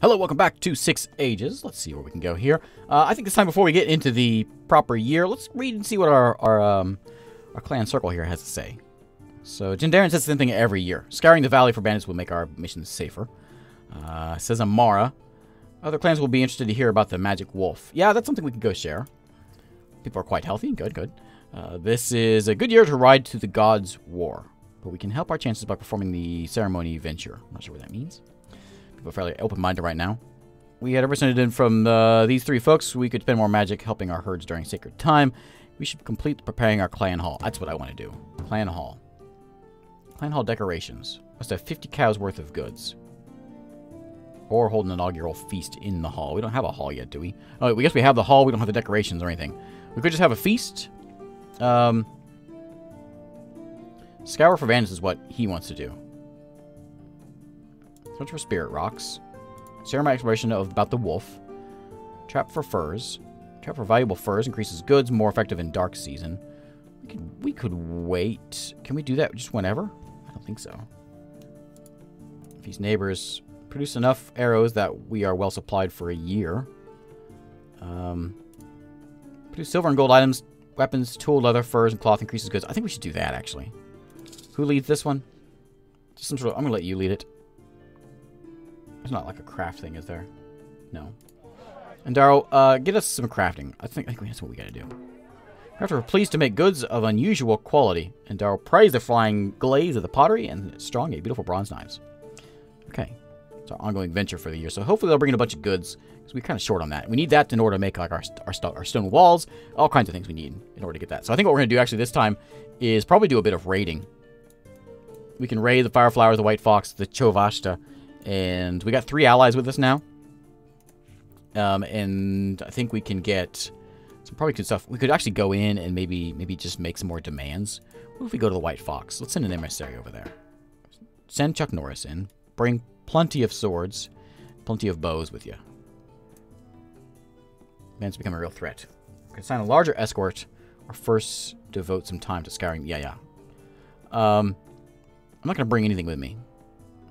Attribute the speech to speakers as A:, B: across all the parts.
A: Hello, welcome back to Six Ages. Let's see where we can go here. Uh, I think this time before we get into the proper year, let's read and see what our our, um, our clan circle here has to say. So, Jindarin says the same thing every year. Scouring the valley for bandits will make our missions safer. Uh, says Amara. Other clans will be interested to hear about the magic wolf. Yeah, that's something we can go share. People are quite healthy. Good, good. Uh, this is a good year to ride to the gods' war. But we can help our chances by performing the ceremony venture. I'm not sure what that means. Fairly open-minded right now. We had representative from uh, these three folks. We could spend more magic helping our herds during sacred time. We should complete preparing our clan hall. That's what I want to do. Clan hall. Clan hall decorations. Must have 50 cows worth of goods. Or hold an inaugural feast in the hall. We don't have a hall yet, do we? Oh, we guess we have the hall. We don't have the decorations or anything. We could just have a feast. Um, scour for bandits is what he wants to do. Search for spirit rocks. Ceremony exploration of about the wolf. Trap for furs. Trap for valuable furs increases goods, more effective in dark season. We could, we could wait. Can we do that just whenever? I don't think so. If these neighbors produce enough arrows that we are well supplied for a year. Um, produce silver and gold items, weapons, tool, leather, furs, and cloth increases goods. I think we should do that, actually. Who leads this one? Just some sort of... I'm going to let you lead it. There's not like a craft thing, is there? No. And Darrow, uh, get us some crafting. I think, I think that's what we gotta do. After we're pleased to make goods of unusual quality, and Darrow praised the flying glaze of the pottery and strong beautiful bronze knives. Okay. It's our ongoing venture for the year. So hopefully they'll bring in a bunch of goods, because we're kind of short on that. We need that in order to make like our, our, our stone walls, all kinds of things we need in order to get that. So I think what we're to do actually this time is probably do a bit of raiding. We can raid the Fireflowers, the White Fox, the Chovashta, and we got three allies with us now. Um, and I think we can get some probably good stuff. We could actually go in and maybe maybe just make some more demands. What if we go to the White Fox? Let's send an emissary over there. Send Chuck Norris in. Bring plenty of swords, plenty of bows with you. Man's become a real threat. We can assign a larger escort or first devote some time to scouring. Yeah, yeah. Um, I'm not going to bring anything with me.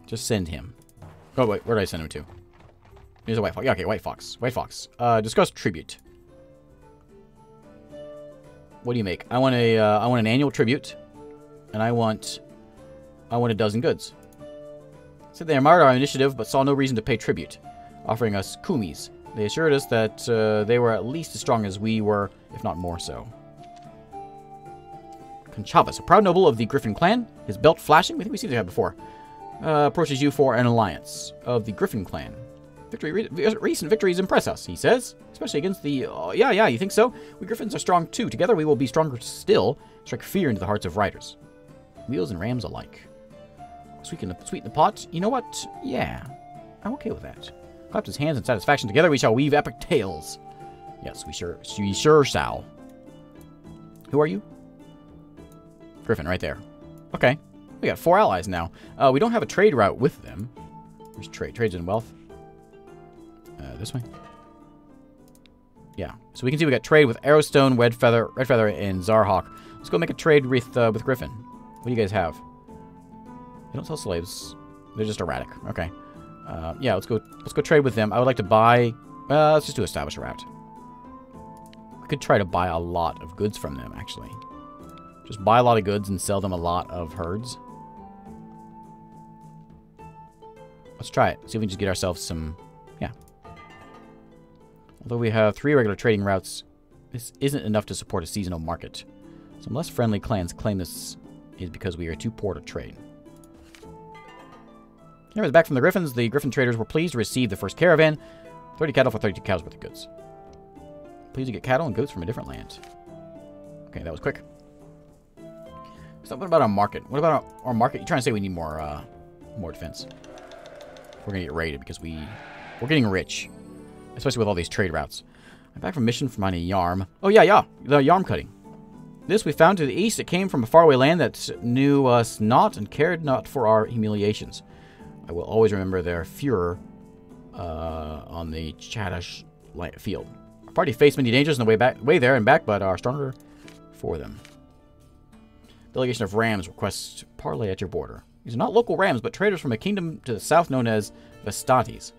A: Just send him. Oh, wait. Where did I send him to? Here's a White Fox. Yeah, okay, White Fox. White Fox. Uh, discuss tribute. What do you make? I want a, uh, I want an annual tribute. And I want, I want a dozen goods. Said they admired our initiative, but saw no reason to pay tribute, offering us kumis. They assured us that uh, they were at least as strong as we were, if not more so. Conchavas, a proud noble of the Griffin clan, his belt flashing. We think we've seen that before. Uh, approaches you for an alliance of the Griffin clan. Victory, re recent victories impress us, he says, especially against the. Uh, yeah, yeah, you think so? We Griffins are strong too. Together we will be stronger still. Strike fear into the hearts of riders, wheels and rams alike. Sweeten the, sweeten the pot. You know what? Yeah, I'm okay with that. Clapped his hands in satisfaction. Together we shall weave epic tales. Yes, we sure, we sure shall. Who are you? Griffin, right there. Okay. We got four allies now. Uh, we don't have a trade route with them. There's trade. Trades in wealth. Uh, this way. Yeah. So we can see we got trade with Arrowstone, Red Feather, Red Feather, and Zarhawk. Let's go make a trade with uh, with Griffin. What do you guys have? They don't sell slaves. They're just erratic. Okay. Uh, yeah, let's go. Let's go trade with them. I would like to buy. Uh, let's just do establish a route. We could try to buy a lot of goods from them, actually. Just buy a lot of goods and sell them a lot of herds. Let's try it. See if we can just get ourselves some... Yeah. Although we have three regular trading routes, this isn't enough to support a seasonal market. Some less friendly clans claim this is because we are too poor to trade. Anyways, back from the Griffins, the Griffin traders were pleased to receive the first caravan. 30 cattle for 32 cows worth of goods. Pleased to get cattle and goats from a different land. Okay, that was quick. Something about our market. What about our, our market? You're trying to say we need more, uh, more defense. We're gonna get raided because we, we're getting rich. Especially with all these trade routes. I'm back from mission from mining Yarm. Oh, yeah, yeah. The Yarm cutting. This we found to the east. It came from a faraway land that knew us not and cared not for our humiliations. I will always remember their furor uh, on the Chadash field. Our party faced many dangers on the way back, way there and back, but are stronger for them. Delegation of Rams requests parley at your border. These are not local Rams, but traders from a kingdom to the south known as Vestates.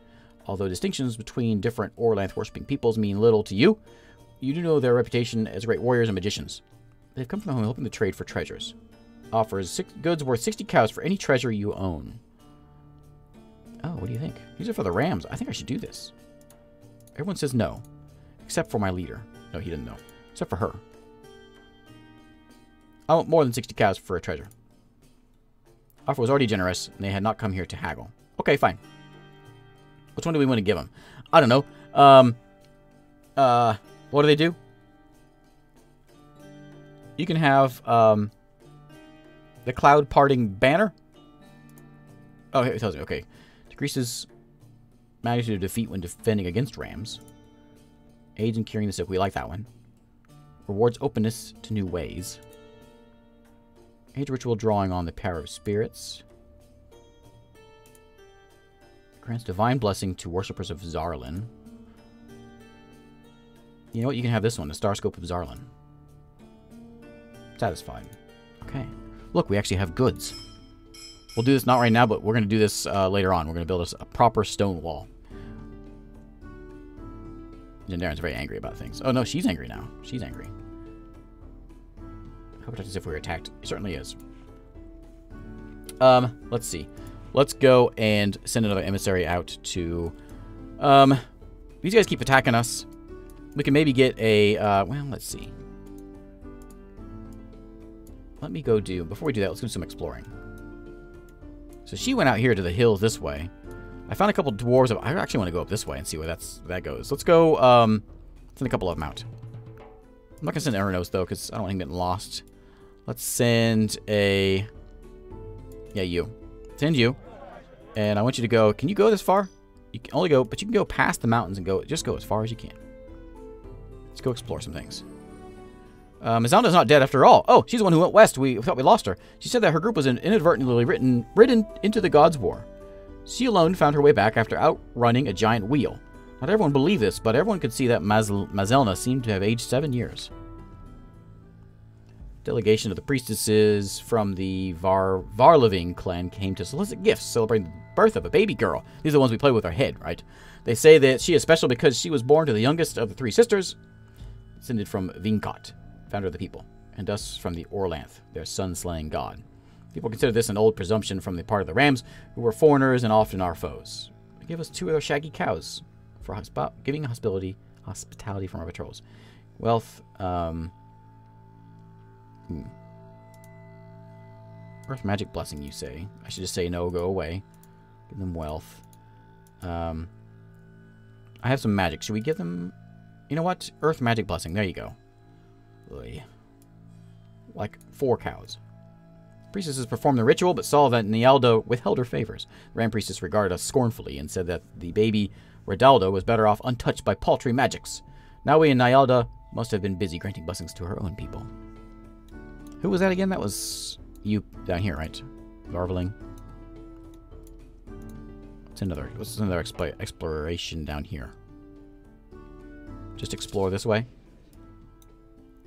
A: Although distinctions between different Orlanth worshipping peoples mean little to you, you do know their reputation as great warriors and magicians. They've come from home hoping to trade for treasures. Offers six goods worth 60 cows for any treasure you own. Oh, what do you think? These are for the rams. I think I should do this. Everyone says no. Except for my leader. No, he didn't know. Except for her. I want more than 60 cows for a treasure. Offer was already generous, and they had not come here to haggle. Okay, fine. Which one do we want to give them? I don't know. Um, uh, what do they do? You can have, um, the cloud parting banner. Oh, it tells you. Okay. Decreases magnitude of defeat when defending against rams. Aids in curing the sick. We like that one. Rewards openness to new ways. Age ritual drawing on the power of spirits. Grants divine blessing to worshippers of Zarlin. You know what? You can have this one, the Star Scope of Zarlin. Satisfied. Okay. Look, we actually have goods. We'll do this not right now, but we're going to do this uh, later on. We're going to build a, a proper stone wall. Darren's very angry about things. Oh, no, she's angry now. She's angry. Us if we are attacked? It certainly is. Um, let's see. Let's go and send another emissary out to... Um, these guys keep attacking us. We can maybe get a... Uh, well, let's see. Let me go do... Before we do that, let's do some exploring. So she went out here to the hills this way. I found a couple dwarves. Of, I actually want to go up this way and see where that's that goes. Let's go... Um, send a couple of them out. I'm not going to send Eranos, though, because I don't want him getting lost. Let's send a... Yeah, you. Send you. And I want you to go... Can you go this far? You can only go... But you can go past the mountains and go... Just go as far as you can. Let's go explore some things. Um, Mazalda's not dead after all. Oh, she's the one who went west. We thought we lost her. She said that her group was inadvertently written, ridden into the Gods' War. She alone found her way back after outrunning a giant wheel. Not everyone believed this, but everyone could see that Mazel Mazelna seemed to have aged seven years delegation of the priestesses from the Var Varliving clan came to solicit gifts celebrating the birth of a baby girl. These are the ones we play with our head, right? They say that she is special because she was born to the youngest of the three sisters, descended from Vingkot, founder of the people, and thus from the Orlanth, their sun-slaying god. People consider this an old presumption from the part of the Rams, who were foreigners and often our foes. They give us two of their shaggy cows for giving hospitality, hospitality from our patrols. Wealth, um, Hmm. Earth magic blessing, you say. I should just say no, go away. Give them wealth. Um, I have some magic. Should we give them... You know what? Earth magic blessing. There you go. Oy. Like four cows. Priestesses performed the ritual, but saw that Nyalda withheld her favors. Ram Priestess regarded us scornfully and said that the baby Redaldo was better off untouched by paltry magics. Now we and Nyalda must have been busy granting blessings to her own people. Who was that again? That was you down here, right? Garveling. It's another? What's another expl exploration down here? Just explore this way.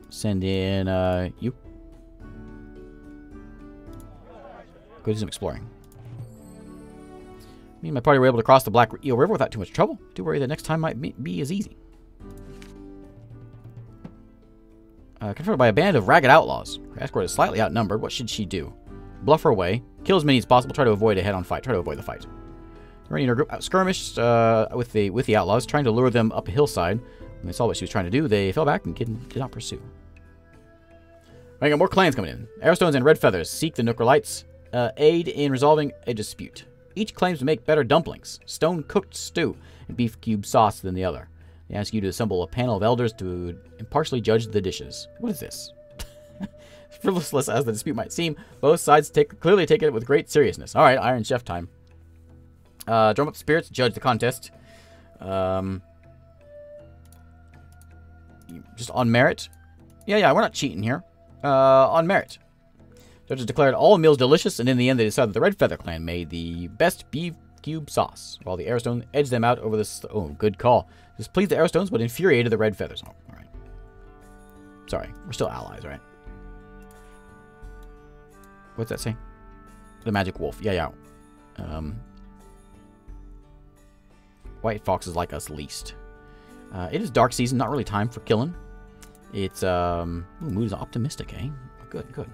A: Send in uh, you. Go do some exploring. Me and my party were able to cross the Black Eel River without too much trouble. Do worry the next time might be as easy. Uh, confronted by a band of ragged outlaws. Her escort is slightly outnumbered. What should she do? Bluff her way. Kill as many as possible. Try to avoid a head-on fight. Try to avoid the fight. Rennie and her group skirmished uh, with the with the outlaws, trying to lure them up a hillside. When they saw what she was trying to do, they fell back and did, not pursue. I got more clans coming in. Arrowstones and Red Feathers seek the Nukralites, uh, aid in resolving a dispute. Each claims to make better dumplings, stone-cooked stew, and beef cube sauce than the other. They ask you to assemble a panel of elders to impartially judge the dishes. What is this? Frivolous as the dispute might seem, both sides take, clearly take it with great seriousness. All right, Iron Chef time. Uh, drum up spirits, judge the contest. Um, just on merit. Yeah, yeah, we're not cheating here. Uh, on merit. Judges declared all meals delicious, and in the end, they decided that the Red Feather clan made the best beef cube sauce, while the Arrowstone edged them out over this. Oh, good call. This pleased the Arrowstones, but infuriated the Red Feathers. Oh, all right. Sorry, we're still allies, right? What's that say? The Magic Wolf. Yeah, yeah. Um, white foxes like us least. Uh, it is dark season, not really time for killing. It's, um, ooh, mood is optimistic, eh? Good, good.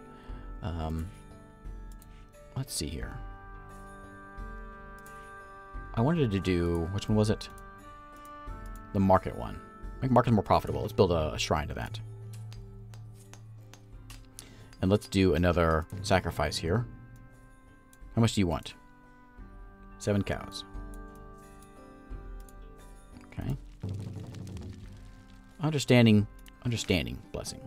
A: Um, let's see here. I wanted to do, which one was it? The market one. Make market more profitable. Let's build a, shrine to that. And let's do another sacrifice here. How much do you want? Seven cows. Okay. Understanding, understanding, blessing.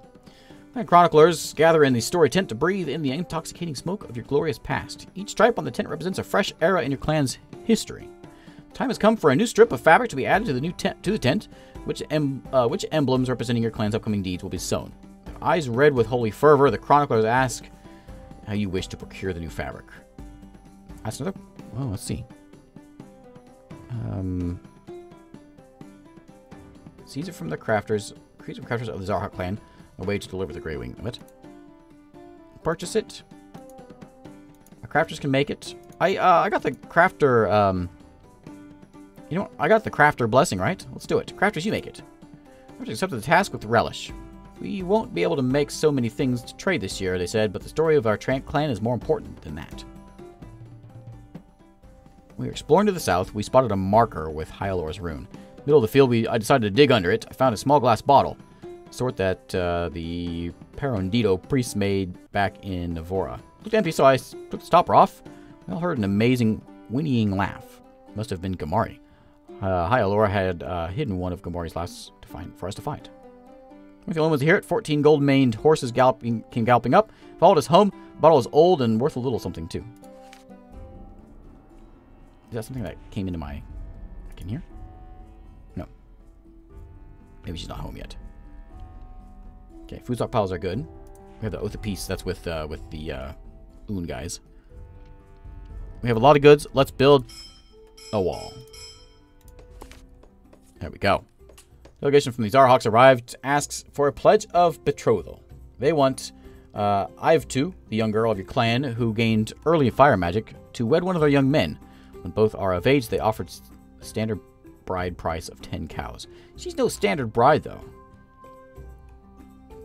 A: And chroniclers gather in the story tent to breathe in the intoxicating smoke of your glorious past. Each stripe on the tent represents a fresh era in your clan's history. Time has come for a new strip of fabric to be added to the new tent, to the tent, which em, uh, which emblems representing your clan's upcoming deeds will be sewn. Eyes red with holy fervor, the chroniclers ask how you wish to procure the new fabric. That's another. Oh, let's see. Um, Caesar from the crafters, create creature crafters of the Zarhawk clan, a way to deliver the Grey Wing of it. Purchase it. Crafters can make it. I uh, I got the crafter. Um, you know, what? I got the crafter blessing, right? Let's do it. Crafters, you make it. Crafters accepted the task with relish. We won't be able to make so many things to trade this year, they said, but the story of our Tramp clan is more important than that. We were exploring to the south. We spotted a marker with Hyalor's rune. Middle of the field, we I decided to dig under it. I found a small glass bottle, sort that uh, the Perondito priests made back in Navora. Looked empty, so I took the stopper off. We all heard an amazing whinnying laugh. Must have been Gamari. Uh, Hyalora had uh, hidden one of Gamari's last to find for us to find. We're the only ones to hear. Fourteen gold-maned horses galloping came galloping up, followed us home. The bottle is old and worth a little something too. Is that something that came into my... I can hear? No. Maybe she's not home yet. Okay, food stockpiles are good. We have the Oath of Peace. That's with uh, with the uh, Oon guys. We have a lot of goods. Let's build a wall. There we go. Delegation from the Zarhawks arrived, asks for a pledge of betrothal. They want uh, Ivtu, the young girl of your clan who gained early fire magic, to wed one of their young men. When both are of age, they offered standard bride price of 10 cows. She's no standard bride, though.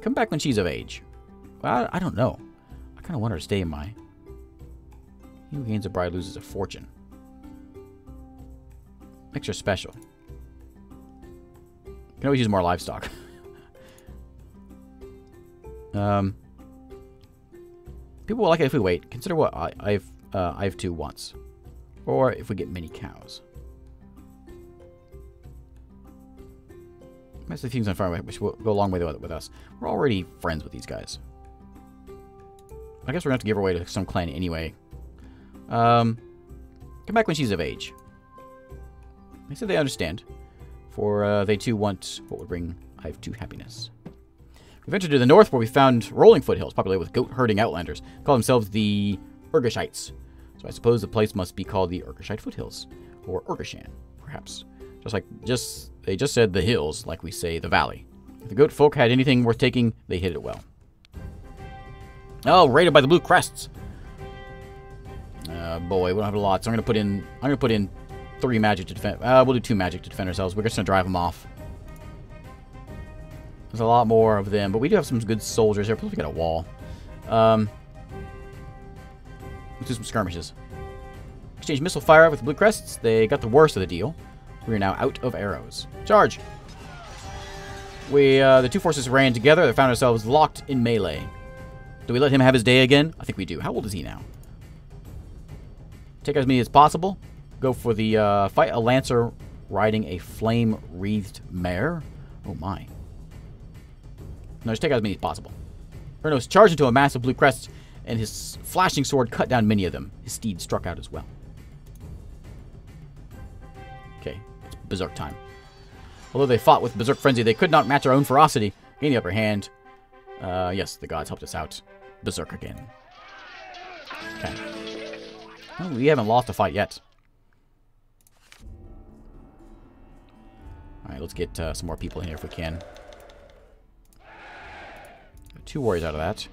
A: Come back when she's of age. I, I don't know. I kind of want her to stay in my... He who gains a bride loses a fortune. Makes her special. Can always use more livestock. um, people will like it if we wait. Consider what I, I've uh, I've two wants, or if we get many cows. Most of the things on fire, which will go a long way with us. We're already friends with these guys. I guess we're gonna have to give her away to some clan anyway. Um, come back when she's of age. They said they understand, for uh, they too want what would bring Hive to happiness. We ventured to the north where we found rolling foothills populated with goat-herding outlanders. Call themselves the Urgashites. So I suppose the place must be called the Urgashite Foothills, or Urgashan, perhaps. Just like just they just said the hills, like we say the valley. If the goat folk had anything worth taking, they hid it well. Oh, raided by the blue crests. Uh, boy, we don't have a lot, so I'm gonna put in. I'm gonna put in three magic to defend. Uh, we'll do two magic to defend ourselves. We're just gonna drive them off. There's a lot more of them, but we do have some good soldiers here. Plus, we got a wall. Um, let's do some skirmishes. Exchange missile fire with blue crests. They got the worst of the deal. We are now out of arrows. Charge! We, uh, the two forces ran together. They found ourselves locked in melee. Do we let him have his day again? I think we do. How old is he now? Take as many as possible. Go for the uh, fight a lancer riding a flame-wreathed mare. Oh my. No, just take out as many as possible. Ernos charged into a massive blue crest, and his flashing sword cut down many of them. His steed struck out as well. Okay, it's berserk time. Although they fought with berserk frenzy, they could not match our own ferocity. Gain the upper hand. Uh, yes, the gods helped us out. Berserk again. Okay. Well, we haven't lost a fight yet. Alright, let's get uh, some more people in here if we can. Two warriors out of that.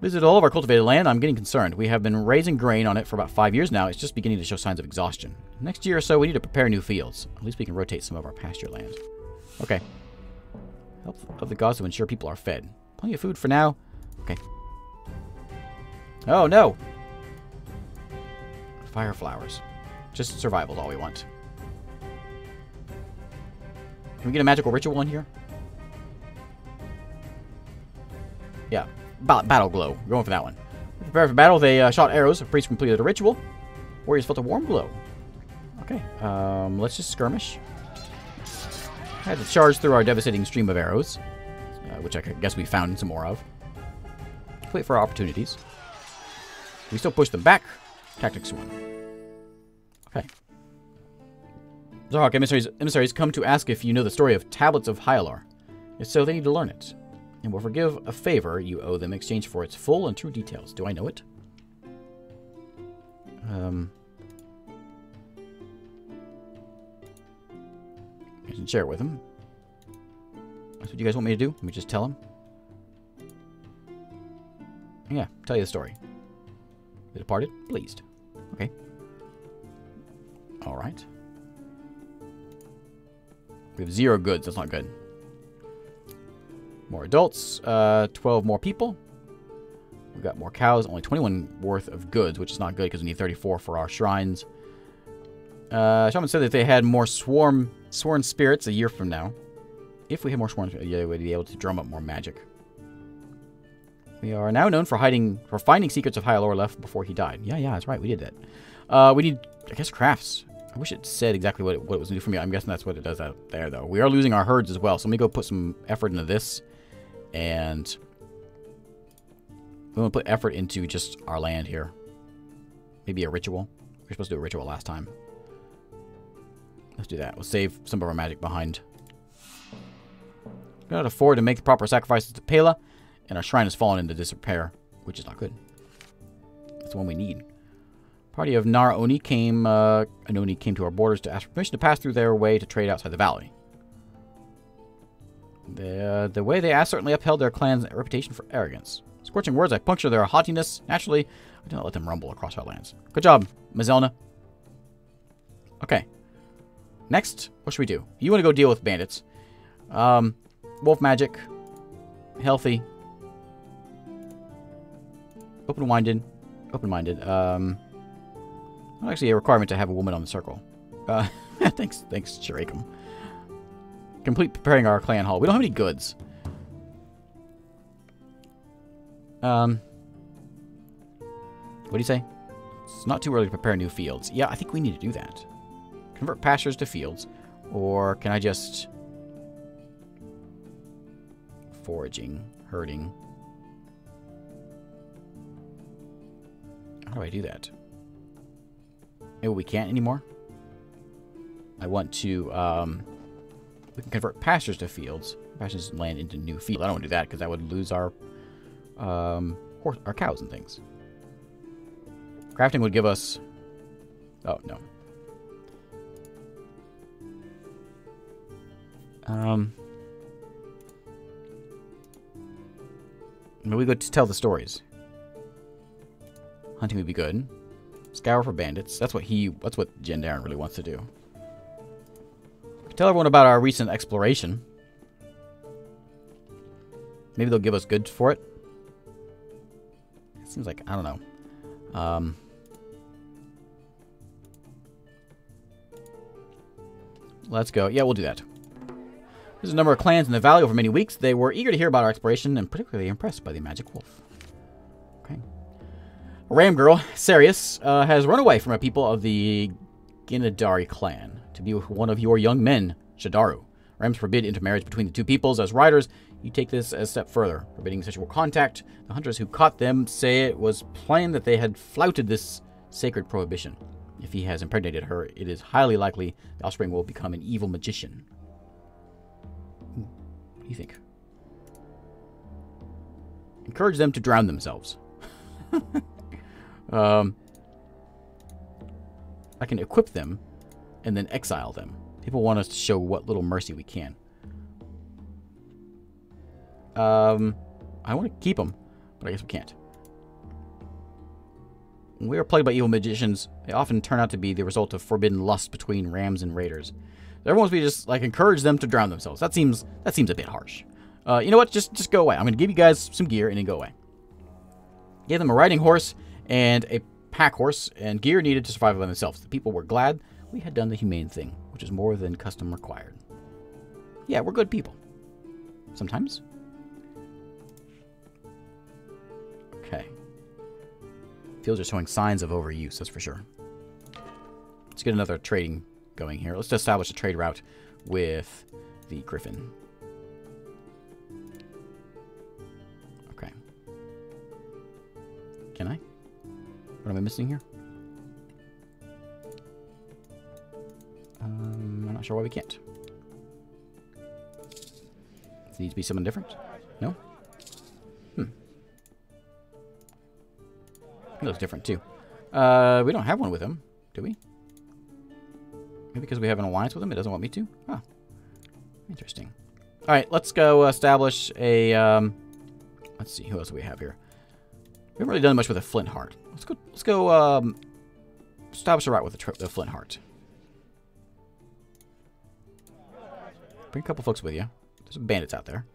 A: Visit all of our cultivated land. I'm getting concerned. We have been raising grain on it for about five years now. It's just beginning to show signs of exhaustion. Next year or so, we need to prepare new fields. At least we can rotate some of our pasture land. Okay. Help of the gods to ensure people are fed. Plenty of food for now. Okay. Oh, no! Fire flowers. Just survival is all we want. Can we get a magical ritual in here? Yeah, ba battle glow. Going for that one. Prepare for battle. They uh, shot arrows. A priest completed a ritual. Warriors felt a warm glow. Okay, um, let's just skirmish. Had to charge through our devastating stream of arrows, uh, which I guess we found some more of. Wait for our opportunities. We still push them back. Tactics 1. Okay. Zarhawk emissaries, emissaries come to ask if you know the story of Tablets of Hyalor. If so, they need to learn it and will forgive a favor you owe them in exchange for its full and true details. Do I know it? Um, I can share it with them. That's what you guys want me to do? Let me just tell them. Yeah, tell you the story. The departed, pleased. Okay. All right. We have zero goods. That's not good. More adults, uh, 12 more people. We've got more cows, only 21 worth of goods, which is not good because we need 34 for our shrines. Uh, Shaman said that they had more swarm sworn spirits a year from now. If we had more sworn spirits, yeah, we'd be able to drum up more magic. We are now known for hiding, for finding secrets of High Hyalor left before he died. Yeah, yeah, that's right, we did that. Uh, we need, I guess, crafts. I wish it said exactly what it, what it was going to do for me. I'm guessing that's what it does out there, though. We are losing our herds as well, so let me go put some effort into this and we want to put effort into just our land here. Maybe a ritual. We are supposed to do a ritual last time. Let's do that. We'll save some of our magic behind. We cannot afford to make the proper sacrifices to Pela, and our shrine has fallen into disrepair, which is not good. That's the one we need. Party of Nara Oni came, uh, Anoni came to our borders to ask permission to pass through their way to trade outside the valley. The, uh, the way they asked certainly upheld their clan's reputation for arrogance. Scorching words, I puncture their haughtiness. Naturally, I do not let them rumble across our lands. Good job, Mazelna. Okay. Next, what should we do? You want to go deal with bandits. Um, wolf magic. Healthy. Open-minded. Open-minded. Um, not actually a requirement to have a woman on the circle. Uh, thanks, thanks, Shirakum. Complete preparing our clan hall. We don't have any goods. Um, what do you say? It's not too early to prepare new fields. Yeah, I think we need to do that. Convert pastures to fields. Or can I just... Foraging, herding. How do I do that? Maybe we can't anymore? I want to, um, we can convert pastures to fields. Pastures land into new fields. I don't want to do that because I would lose our um, horse, our cows and things. Crafting would give us... Oh, no. Um, maybe we go to tell the stories. Hunting would be good. Scour for bandits. That's what he. That's what Jendarin really wants to do. Tell everyone about our recent exploration. Maybe they'll give us goods for it. It seems like, I don't know. Um, let's go. Yeah, we'll do that. There's a number of clans in the valley over many weeks. They were eager to hear about our exploration and particularly impressed by the magic wolf. Ram girl, Sarius, uh, has run away from a people of the Ginadari clan to be with one of your young men, Shadaru. Rams forbid intermarriage between the two peoples. As riders, you take this a step further, forbidding sexual contact. The hunters who caught them say it was plain that they had flouted this sacred prohibition. If he has impregnated her, it is highly likely the offspring will become an evil magician. What do you think? Encourage them to drown themselves. um, I can equip them and then exile them. People want us to show what little mercy we can. Um, I want to keep them, but I guess we can't. When we are plagued by evil magicians, they often turn out to be the result of forbidden lust between rams and raiders. Everyone wants me to just like encourage them to drown themselves. That seems that seems a bit harsh. Uh, you know what? Just just go away. I'm gonna give you guys some gear and then go away. Gave them a riding horse and a pack horse and gear needed to survive by themselves. The people were glad we had done the humane thing, which is more than custom required. Yeah, we're good people. Sometimes. Okay. Fields are showing signs of overuse, that's for sure. Let's get another trading going here. Let's establish a trade route with the Griffin. What am I missing here? Um, I'm not sure why we can't. Does it need to be someone different? No? Hmm. He looks different, too. Uh, we don't have one with him, do we? Maybe because we have an alliance with him, it doesn't want me to? Huh. Interesting. Alright, let's go establish a, um... Let's see, who else we have here? We haven't really done much with a Flint Heart. Let's go, let's go, um... Establish a route with the, Flint Heart. Bring a couple folks with you. There's some bandits out there.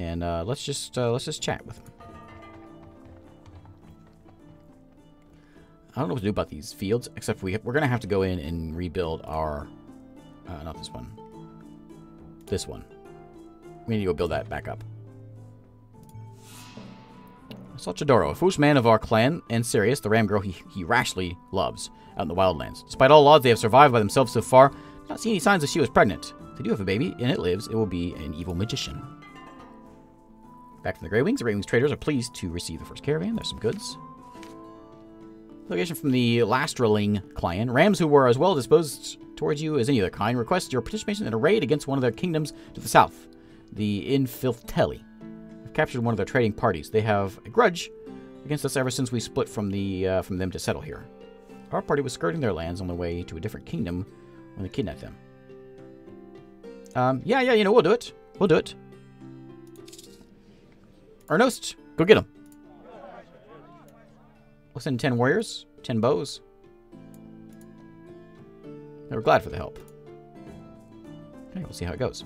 A: And, uh, let's just, uh, let's just chat with them. I don't know what to do about these fields, except we, we're to have to go in and rebuild our... Uh, not this one. This one. We need to go build that back up. Salchadoro, a foolish man of our clan, and Sirius, the ram girl he, he rashly loves, out in the wildlands. Despite all odds, they have survived by themselves so far. Not see any signs that she was pregnant. If they do have a baby, and it lives, it will be an evil magician. Back from the Grey Wings, the Grey Wings traders are pleased to receive the first caravan. There's some goods. Delegation from the Lastraling clan. Rams who were as well disposed towards you as any other kind request your participation in a raid against one of their kingdoms to the south, the Infiltelli. Captured one of their trading parties. They have a grudge against us ever since we split from the uh, from them to settle here. Our party was skirting their lands on the way to a different kingdom when they kidnapped them. Um, yeah, yeah, you know, we'll do it. We'll do it. Ernost, go get him. We'll send 10 warriors, 10 bows. They were glad for the help. Okay, we'll see how it goes.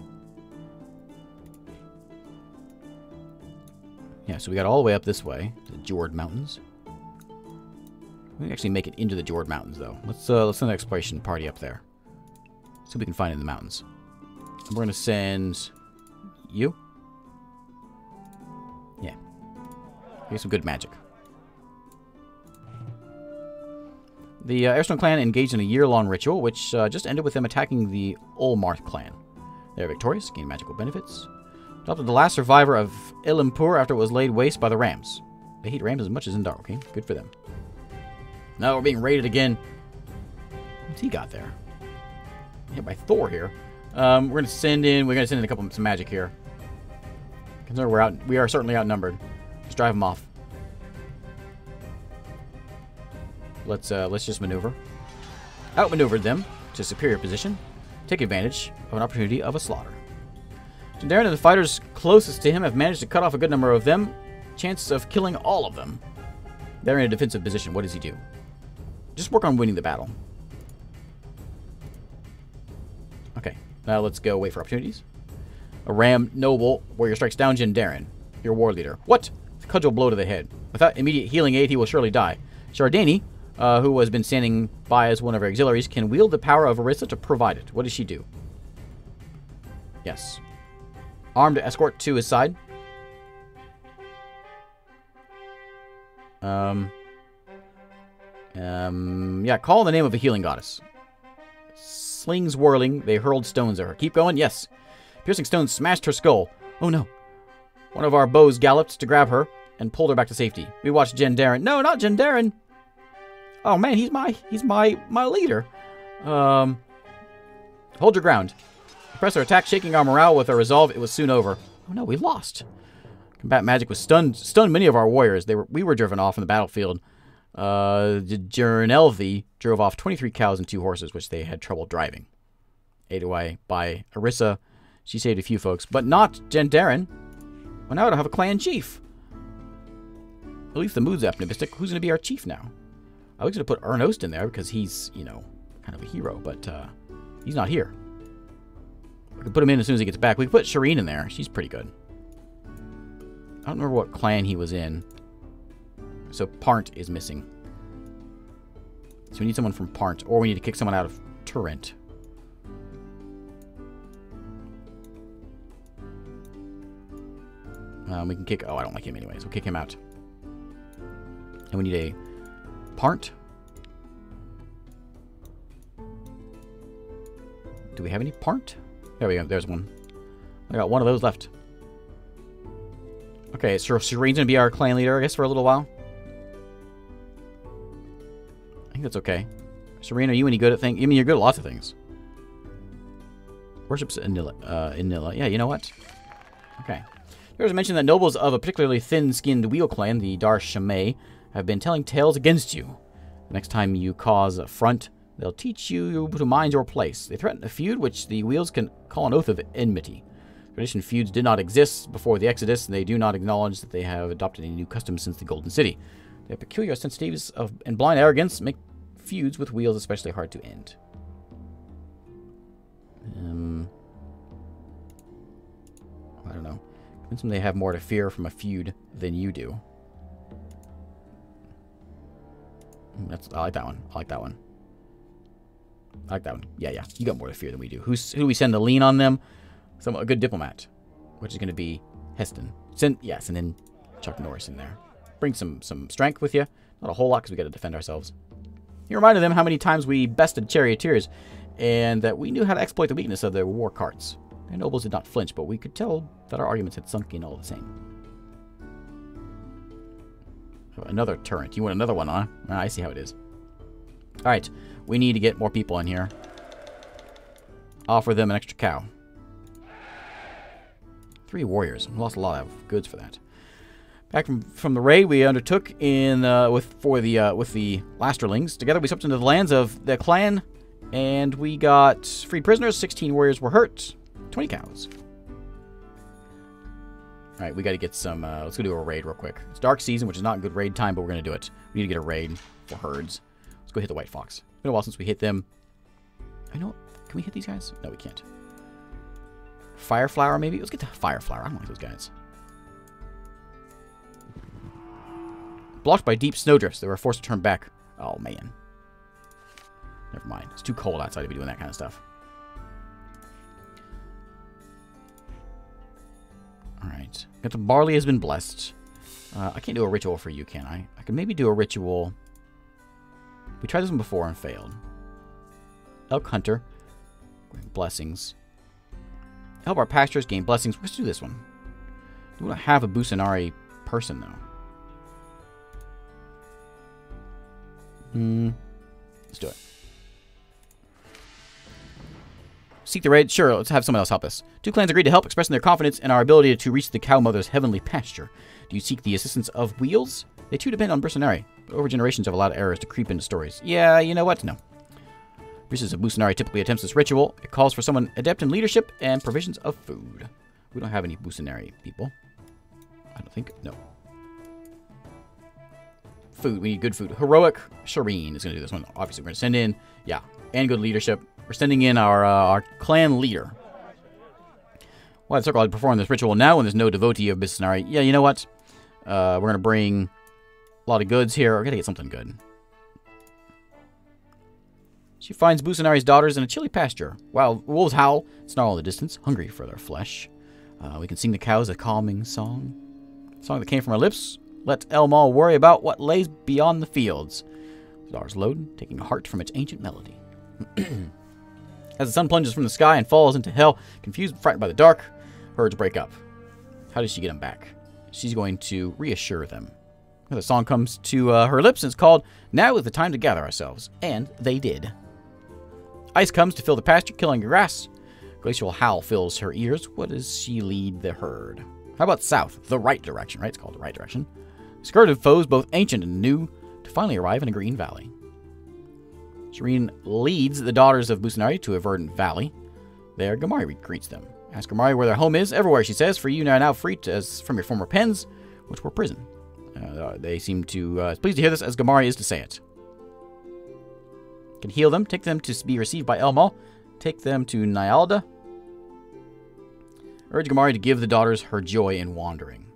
A: Yeah, so we got all the way up this way, the Jord Mountains. We can actually make it into the Jord Mountains, though. Let's, uh, let's send an exploration party up there. See what we can find in the mountains. And we're going to send you. Yeah. Here's some good magic. The uh, Airstone clan engaged in a year-long ritual, which uh, just ended with them attacking the Olmarth clan. They are victorious, gain magical benefits. Adopted the last survivor of Ilimpur after it was laid waste by the Rams. They hate Rams as much as Indar, okay? Good for them. Now we're being raided again. What's he got there? Hit by Thor here. Um, we're gonna send in. We're gonna send in a couple of some magic here. Consider we're out. We are certainly outnumbered. Let's drive them off. Let's uh, let's just maneuver. Outmaneuvered them to superior position. Take advantage of an opportunity of a slaughter. Jandarin and the fighters closest to him have managed to cut off a good number of them. Chances of killing all of them. They're in a defensive position. What does he do? Just work on winning the battle. Okay, now let's go wait for opportunities. A ram noble warrior strikes down Jandarin, your war leader. What? A Cudgel blow to the head. Without immediate healing aid, he will surely die. Shardani uh, who has been standing by as one of her auxiliaries, can wield the power of Orisa to provide it. What does she do? Yes. Armed escort to his side. Um. Um. Yeah, call the name of a healing goddess. Slings whirling, they hurled stones at her. Keep going? Yes. Piercing stones smashed her skull. Oh no. One of our bows galloped to grab her and pulled her back to safety. We watched Jendaren. No, not Jendaren. Oh man, he's my he's my my leader. Um, hold your ground. Press our attack, shaking our morale with a resolve. It was soon over. Oh no, we lost. Combat magic was stunned stunned many of our warriors. They were we were driven off on the battlefield. Uh, Jernelvi drove off 23 cows and two horses, which they had trouble driving. Aided away by Orisa, she saved a few folks, but not Jendaren. Well, now I don't have a clan chief. At least the mood's optimistic. Who's going to be our chief now? I was going to put Ernost in there because he's, you know, kind of a hero, but uh, he's not here. We can put him in as soon as he gets back. We can put Shireen in there. She's pretty good. I don't remember what clan he was in. So Parnt is missing. So we need someone from Parnt, or we need to kick someone out of Turrent. Um, we can kick... Oh, I don't like him anyway, so we'll kick him out. And we need a Parnt. Do we have any Parnt? There we go. There's one. I got one of those left. Okay, so Serene's gonna be our clan leader, I guess, for a little while. I think that's okay. Serene, are you any good at things? I mean, you're good at lots of things. Worships Inilla. Uh. Yeah, you know what? Okay. There was a mention that nobles of a particularly thin-skinned wheel clan, the Dar Shamay, have been telling tales against you. The next time you cause a front, they'll teach you to mind your place. They threaten a feud which the wheels can call an oath of enmity. Tradition feuds did not exist before the Exodus, and they do not acknowledge that they have adopted any new customs since the Golden City. Their peculiar sensitivities of, and blind arrogance make feuds with wheels especially hard to end. Um, I don't know. Convince them they have more to fear from a feud than you do. Hmm, that's I like that one. I like that one. I like that one. Yeah, yeah. You got more to fear than we do. Who's who do we send to lean on them? Some a good diplomat, which is going to be Heston. Send yes, and then Chuck Norris in there. Bring some some strength with you. Not a whole lot because we got to defend ourselves. He reminded them how many times we bested charioteers, and that we knew how to exploit the weakness of their war carts. Their nobles did not flinch, but we could tell that our arguments had sunk in all the same. Another turret. You want another one, huh? Ah, I see how it is. Alright, we need to get more people in here. Offer them an extra cow. Three warriors. We lost a lot of goods for that. Back from, from the raid we undertook in uh, with for the uh, with the Lasterlings. Together we swept into the lands of the clan, and we got freed prisoners. 16 warriors were hurt. 20 cows. All right, we got to get some. Uh, let's go do a raid real quick. It's dark season, which is not good raid time, but we're gonna do it. We need to get a raid for herds. Let's go hit the white fox. Been a while since we hit them. I know. Can we hit these guys? No, we can't. Fireflower, maybe? Let's get to Fireflower. I don't like those guys. Blocked by deep snowdrifts, they were forced to turn back. Oh, man. Never mind. It's too cold outside to be doing that kind of stuff. Alright. Got the barley has been blessed. Uh, I can't do a ritual for you, can I? I can maybe do a ritual. We tried this one before and failed. Elk Hunter. Blessings. Help our pastures gain blessings. Let's do this one. We don't have a Busanari person, though. Hmm. Let's do it. Seek the raid? Sure, let's have someone else help us. Two clans agreed to help, expressing their confidence in our ability to reach the cow mother's heavenly pasture. Do you seek the assistance of wheels? They too depend on Busanari, but over generations have allowed errors to creep into stories. Yeah, you know what? No. Priestess of Busanari typically attempts this ritual. It calls for someone adept in leadership and provisions of food. We don't have any Busanari people. I don't think. No. Food. We need good food. Heroic Shireen is going to do this one. Obviously, we're going to send in, yeah, and good leadership. We're sending in our uh, our clan leader. Why the circle had perform this ritual now when there's no devotee of Busanari? Yeah, you know what? Uh, we're going to bring a lot of goods here. We're to get something good. She finds Busanari's daughters in a chilly pasture, while wolves howl, snarl in the distance, hungry for their flesh. Uh, we can sing the cows a calming song. A song that came from her lips. Let Elmal worry about what lays beyond the fields. The load, taking heart from its ancient melody. As the sun plunges from the sky and falls into hell, confused and frightened by the dark, herds break up. How does she get them back? She's going to reassure them. The song comes to uh, her lips and it's called Now is the Time to Gather Ourselves. And they did. Ice comes to fill the pasture, killing grass. Glacial howl fills her ears. What does she lead the herd? How about south? The right direction, right? It's called the right direction. Skirted foes, both ancient and new, to finally arrive in a green valley. Shireen leads the daughters of Busanari to a verdant valley. There, Gamari greets them. Ask Gamari where their home is. Everywhere, she says, for you are now free to, as from your former pens, which were prison. Uh, they seem to uh, pleased to hear this, as Gamari is to say it. Can heal them. Take them to be received by Elmal. Take them to Nyalda. Urge Gamari to give the daughters her joy in wandering.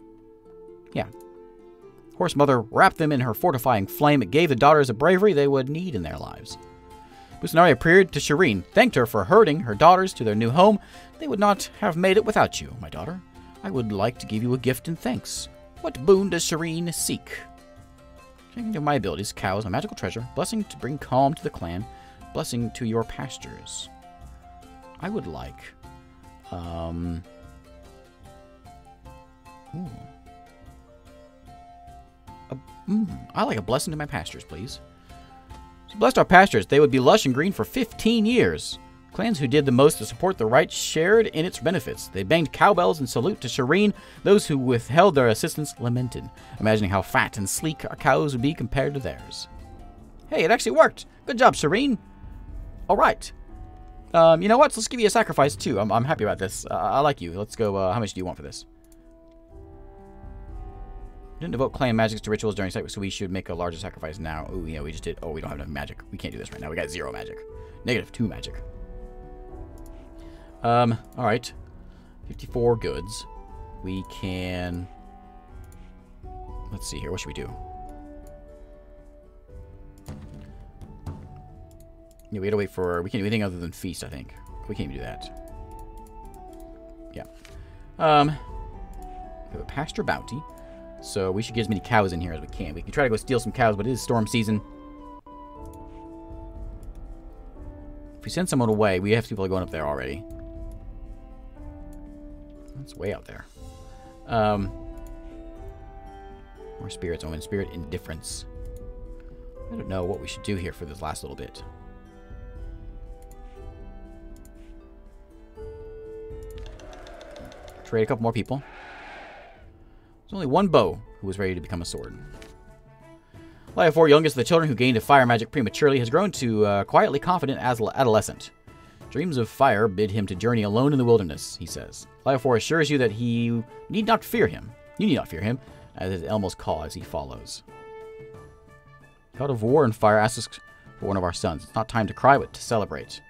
A: Yeah. Horse Mother wrapped them in her fortifying flame. It gave the daughters a bravery they would need in their lives. Busanari appeared to Shireen, thanked her for herding her daughters to their new home. They would not have made it without you, my daughter. I would like to give you a gift in thanks. What boon does Shireen seek? Checking to my abilities, cows, a magical treasure, blessing to bring calm to the clan, blessing to your pastures. I would like, um, ooh. A, mm, I like a blessing to my pastures, please. So blessed our pastures, they would be lush and green for 15 years. Clans who did the most to support the rite shared in its benefits. They banged cowbells in salute to Shireen. Those who withheld their assistance lamented, imagining how fat and sleek our cows would be compared to theirs. Hey, it actually worked. Good job, Shireen. All right. Um, you know what? Let's give you a sacrifice, too. I'm, I'm happy about this. Uh, I like you. Let's go. Uh, how much do you want for this? Didn't devote clan magics to rituals during cycle, so we should make a larger sacrifice now. Oh, yeah, we just did. Oh, we don't have enough magic. We can't do this right now. We got zero magic. Negative two magic. Um, alright. 54 goods. We can... Let's see here. What should we do? Yeah, we gotta wait for... We can't do anything other than feast, I think. We can't even do that. Yeah. Um, we have a pasture bounty. So we should get as many cows in here as we can. We can try to go steal some cows, but it is storm season. If we send someone away, we have people going up there already. It's way out there. Um, more spirits. And spirit indifference. I don't know what we should do here for this last little bit. Trade a couple more people. There's only one bow who was ready to become a sword. Liofor, youngest of the children who gained a fire magic prematurely, has grown to uh, quietly confident as adolescent. Dreams of fire bid him to journey alone in the wilderness, he says. Liofor assures you that he need not fear him. You need not fear him, as is Elmal's call as he follows. God of War and Fire asks for one of our sons. It's not time to cry, but to celebrate.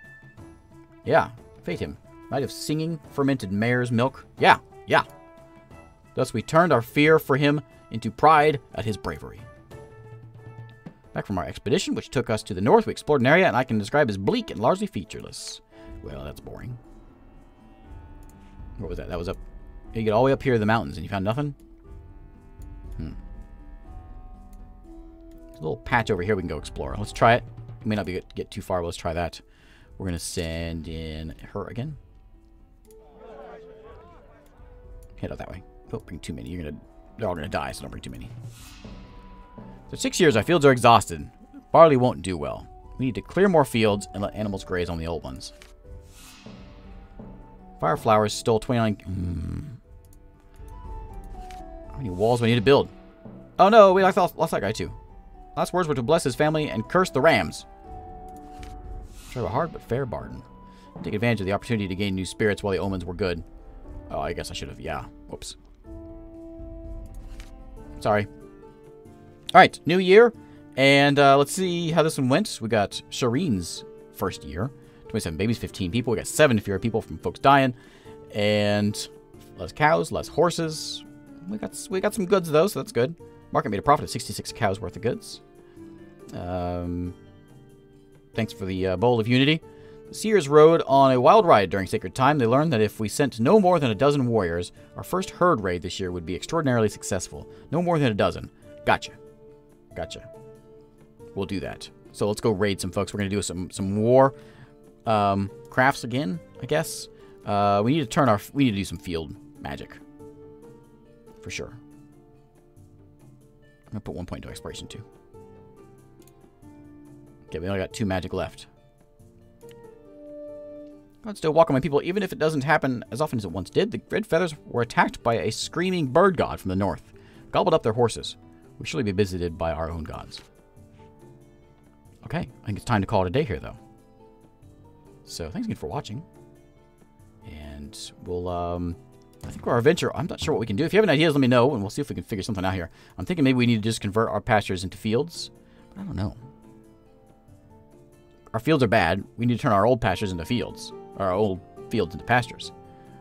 A: Yeah, fate him. Night of singing fermented mare's milk. Yeah, yeah. Thus we turned our fear for him into pride at his bravery. Back from our expedition, which took us to the north, we explored an area and I can describe as bleak and largely featureless. Well, that's boring. What was that? That was up... You get all the way up here to the mountains and you found nothing? Hmm. There's a little patch over here we can go explore. Let's try it. May not be get, too far, but let's try that. We're going to send in her again. Head out that way. Don't bring too many. You're gonna, they're all going to die, so don't bring too many. So six years, our fields are exhausted. Barley won't do well. We need to clear more fields and let animals graze on the old ones. Fire flowers stole 29... Mm. How many walls do we need to build? Oh no, we lost, lost that guy too. Last words were to bless his family and curse the rams. Of a hard but fair bargain. Take advantage of the opportunity to gain new spirits while the omens were good. Oh, I guess I should have. Yeah. Whoops. Sorry. All right, new year. And uh, let's see how this one went. We got Shireen's first year. 27 babies, 15 people. We got seven fewer people from folks dying. And less cows, less horses. We got we got some goods, though, so that's good. Market made a profit of 66 cows worth of goods. Um, thanks for the uh, Bowl of Unity. The Seers rode on a wild ride during Sacred Time. They learned that if we sent no more than a dozen warriors, our first herd raid this year would be extraordinarily successful. No more than a dozen. Gotcha. Gotcha. We'll do that. So let's go raid some folks. We're going to do some, some war um, crafts again, I guess. Uh, we need to turn our... We need to do some field magic. For sure. I'm going to put one point into exploration, too. Okay, we only got two magic left. God still welcome my people, even if it doesn't happen as often as it once did. The Red Feathers were attacked by a screaming bird god from the north. Gobbled up their horses. We surely be visited by our own gods. Okay, I think it's time to call it a day here, though. So, thanks again for watching. And we'll, um... I think our adventure, I'm not sure what we can do. If you have any ideas, let me know, and we'll see if we can figure something out here. I'm thinking maybe we need to just convert our pastures into fields. But I don't know. our fields are bad. We need to turn our old pastures into fields. Our old fields into pastures.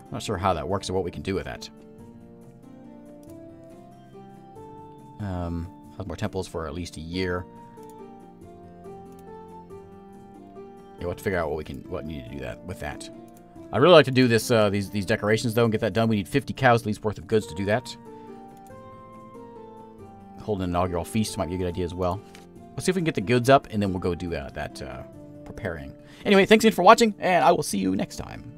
A: I'm not sure how that works or what we can do with that. Um, have more temples for at least a year. Yeah, we'll have to figure out what we can, what we need to do that with that. I'd really like to do this, uh, these these decorations though, and get that done. We need 50 cows least worth of goods to do that. Hold an inaugural feast might be a good idea as well. Let's see if we can get the goods up, and then we'll go do uh, that uh, preparing. Anyway, thanks again for watching, and I will see you next time.